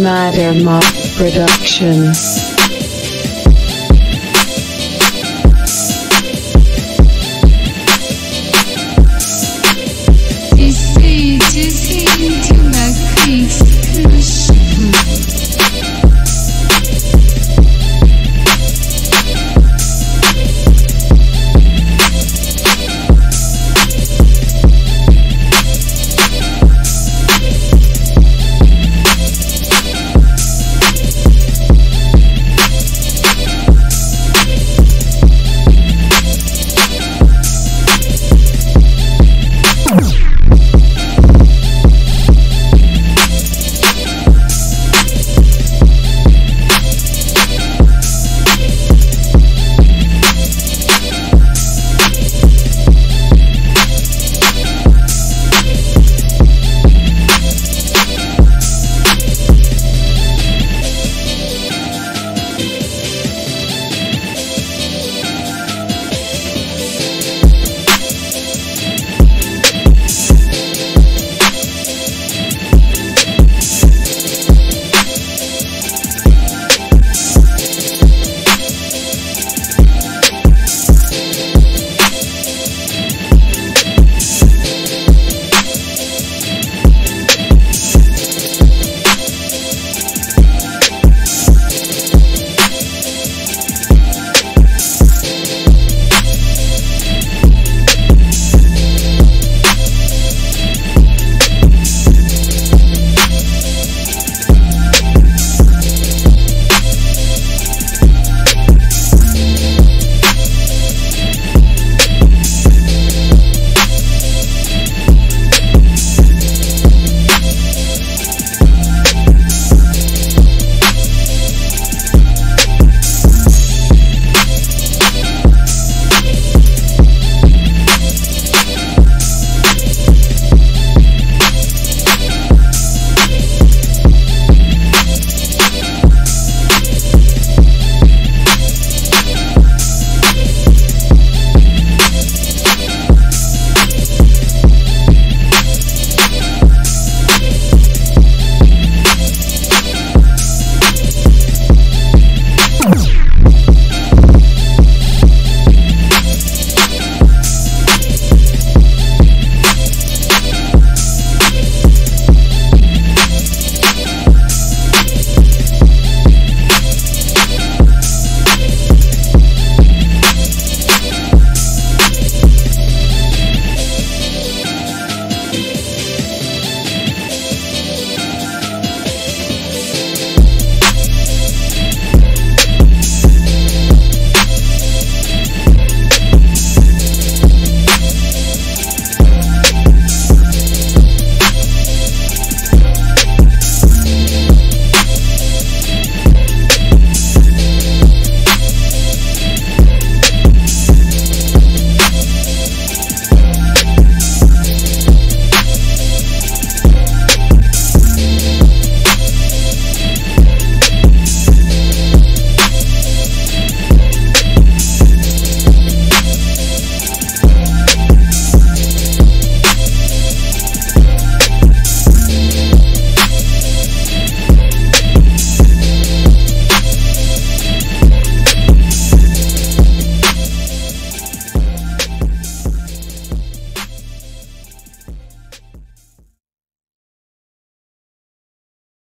Matter Productions.